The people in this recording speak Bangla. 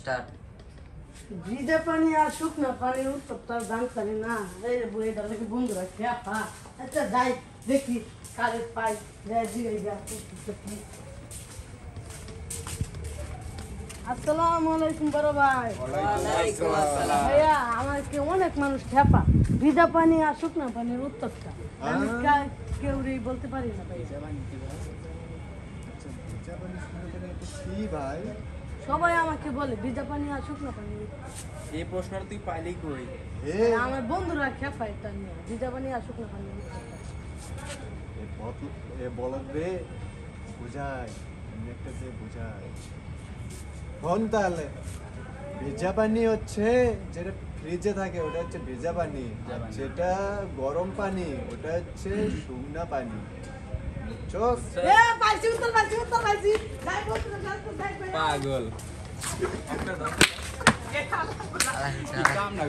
স্টার্ট। ভিজে পানি আর শুকনো পানি উত্তর তার জানতারি না। এই রে বুড়ি ডালে কি বন্ধুরা খেপা আচ্ছা যাই দেখি কারে পাই। যাই দিয়ে যা আসসালামু আলাইকুম বড় ভাই। ভাইয়া আমাকে অনেক মানুষ খেপা ভিজা পানি আর শুকনো পানির উত্তরটা আমি কেউ রে বলতে পারি না। ভাই? ভাই। সবাই আমাকে বলে ভিজা পানি আর শুকনো পানি এই প্রশ্নটা তুই পাইলি কই এ। আমার বন্ধুরা খেপা এটা নিয়ে। ভিজা পানি আর শুকনো পানি এ বলদ রে বুঝায় এমনি একটা যে বুঝায় কোন তাহলে ভেজা পানি হচ্ছে যেটা ফ্রিজে থাকে ওটা হচ্ছে ভেজা পানি। যেটা গরম পানি ওটা হচ্ছে শুকনা পানি। বুঝছ এ পাইছি উত্তর পাইছি উত্তর পাইছি। তো